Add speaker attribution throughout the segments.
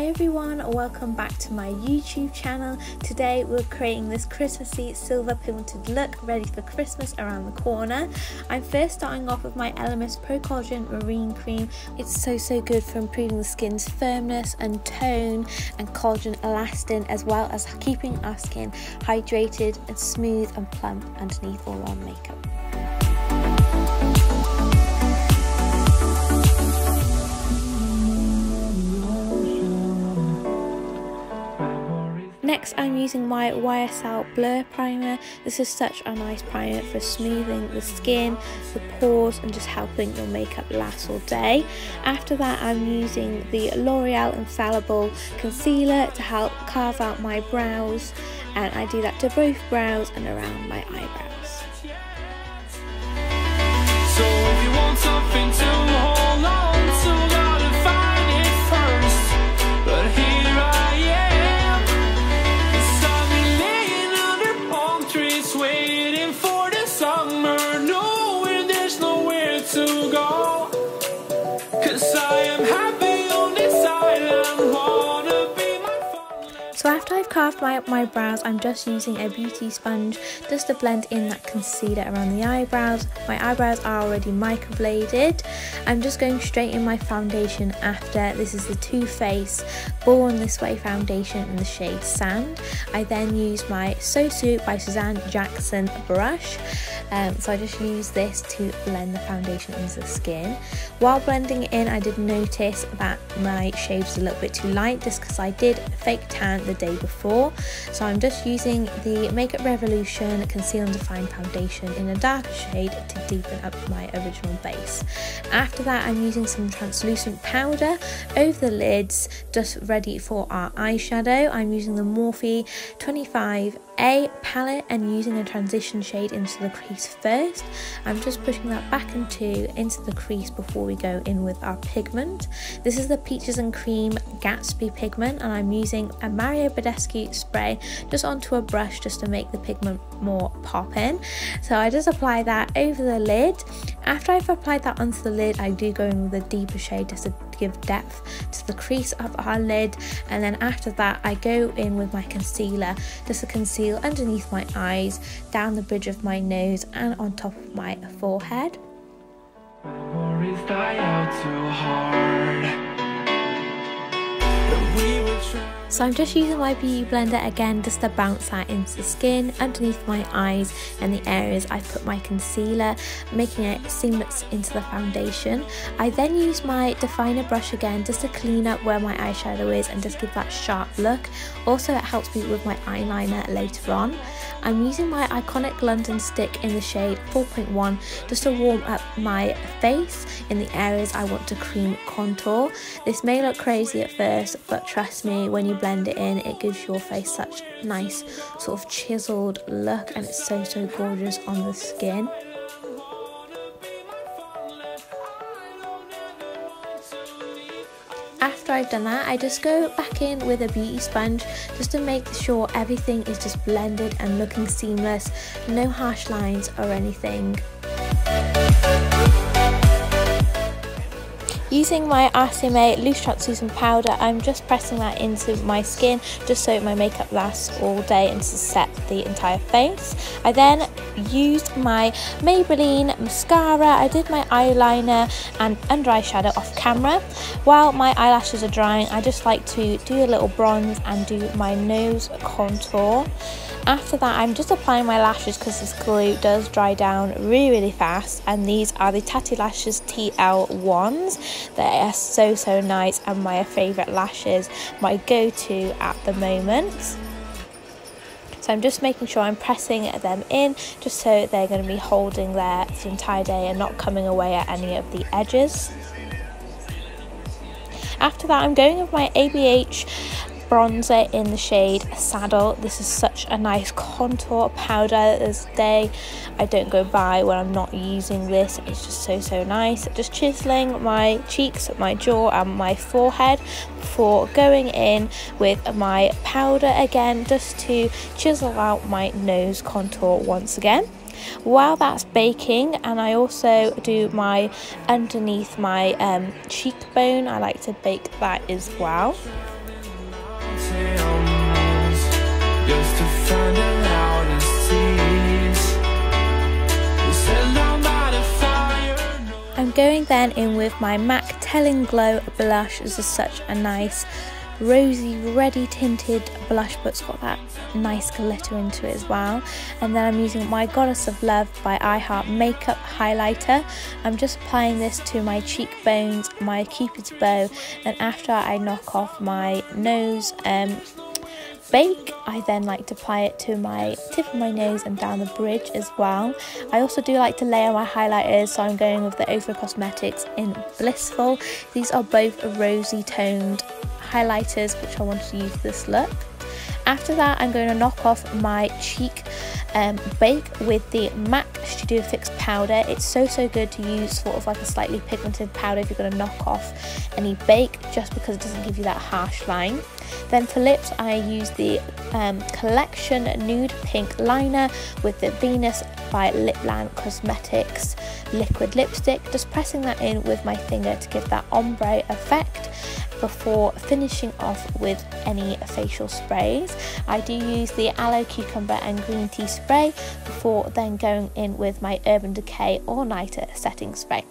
Speaker 1: Hi everyone, welcome back to my YouTube channel. Today we're creating this Christmassy silver pigmented look ready for Christmas around the corner. I'm first starting off with my Elemis Pro Collagen Marine Cream. It's so so good for improving the skin's firmness and tone and collagen elastin as well as keeping our skin hydrated and smooth and plump underneath all our makeup. Next I'm using my YSL Blur Primer. This is such a nice primer for smoothing the skin, the pores and just helping your makeup last all day. After that I'm using the L'Oreal Infallible Concealer to help carve out my brows and I do that to both brows and around my eyebrows. So after I've carved my, my brows, I'm just using a beauty sponge just to blend in that concealer around the eyebrows. My eyebrows are already microbladed. I'm just going straight in my foundation after. This is the Too Faced Born This Way foundation in the shade Sand. I then use my Sosu by Suzanne Jackson brush. Um, so I just use this to blend the foundation into the skin. While blending in, I did notice that my shade was a little bit too light just because I did fake tan the day before. So I'm just using the Makeup Revolution Conceal and Define Foundation in a darker shade to deepen up my original base. After that I'm using some translucent powder over the lids just ready for our eyeshadow. I'm using the Morphe 25 a palette and using a transition shade into the crease first. I'm just pushing that back into, into the crease before we go in with our pigment. This is the Peaches and Cream Gatsby pigment and I'm using a Mario Badescu spray just onto a brush just to make the pigment more pop in. So I just apply that over the lid. After I've applied that onto the lid, I do go in with a deeper shade just to give depth to the crease of our lid and then after that I go in with my concealer just to conceal underneath my eyes, down the bridge of my nose and on top of my forehead. So I'm just using my beauty blender again just to bounce that into the skin, underneath my eyes and the areas I've put my concealer, making it seamless into the foundation. I then use my definer brush again just to clean up where my eyeshadow is and just give that sharp look. Also it helps me with my eyeliner later on. I'm using my iconic London stick in the shade 4.1 just to warm up my face in the areas I want to cream contour. This may look crazy at first but trust me when you blend it in it gives your face such nice sort of chiseled look and it's so so gorgeous on the skin. After I've done that, I just go back in with a beauty sponge just to make sure everything is just blended and looking seamless, no harsh lines or anything. Using my RCMA loose translucent powder, I'm just pressing that into my skin just so my makeup lasts all day and to set the entire face. I then used my Maybelline mascara, I did my eyeliner and under eye shadow off camera. While my eyelashes are drying, I just like to do a little bronze and do my nose contour. After that, I'm just applying my lashes because this glue does dry down really, really fast. And these are the Tatti Lashes TL1s. They are so, so nice and my favourite lashes, my go-to at the moment. So I'm just making sure I'm pressing them in just so they're going to be holding there the entire day and not coming away at any of the edges. After that I'm going with my ABH bronzer in the shade Saddle. This is such a nice contour powder this day. I don't go by when I'm not using this. It's just so, so nice. Just chiseling my cheeks, my jaw and my forehead before going in with my powder again just to chisel out my nose contour once again while that's baking and I also do my underneath my um, cheekbone I like to bake that as well I'm going then in with my MAC Telling Glow blush. This is such a nice rosy, ready tinted blush, but it's got that nice glitter into it as well. And then I'm using my Goddess of Love by I Heart Makeup Highlighter. I'm just applying this to my cheekbones, my cupid's bow, and after I knock off my nose, um, bake I then like to apply it to my tip of my nose and down the bridge as well I also do like to layer my highlighters so I'm going with the Ofra Cosmetics in Blissful these are both rosy toned highlighters which I wanted to use this look. After that I'm going to knock off my cheek um, bake with the MAC Studio Fix powder. It's so so good to use sort of like a slightly pigmented powder if you're going to knock off any bake just because it doesn't give you that harsh line. Then for lips, I use the um, Collection Nude Pink Liner with the Venus by Lipland Cosmetics liquid lipstick. Just pressing that in with my finger to give that ombre effect before finishing off with any facial sprays. I do use the aloe cucumber and green tea spray before then going in with my Urban Decay All Nighter setting spray.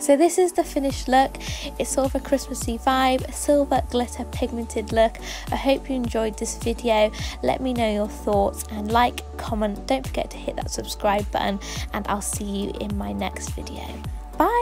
Speaker 1: So this is the finished look. It's sort of a Christmassy vibe, silver glitter pigmented look. I hope you enjoyed this video. Let me know your thoughts and like, comment. Don't forget to hit that subscribe button and I'll see you in my next video. Bye!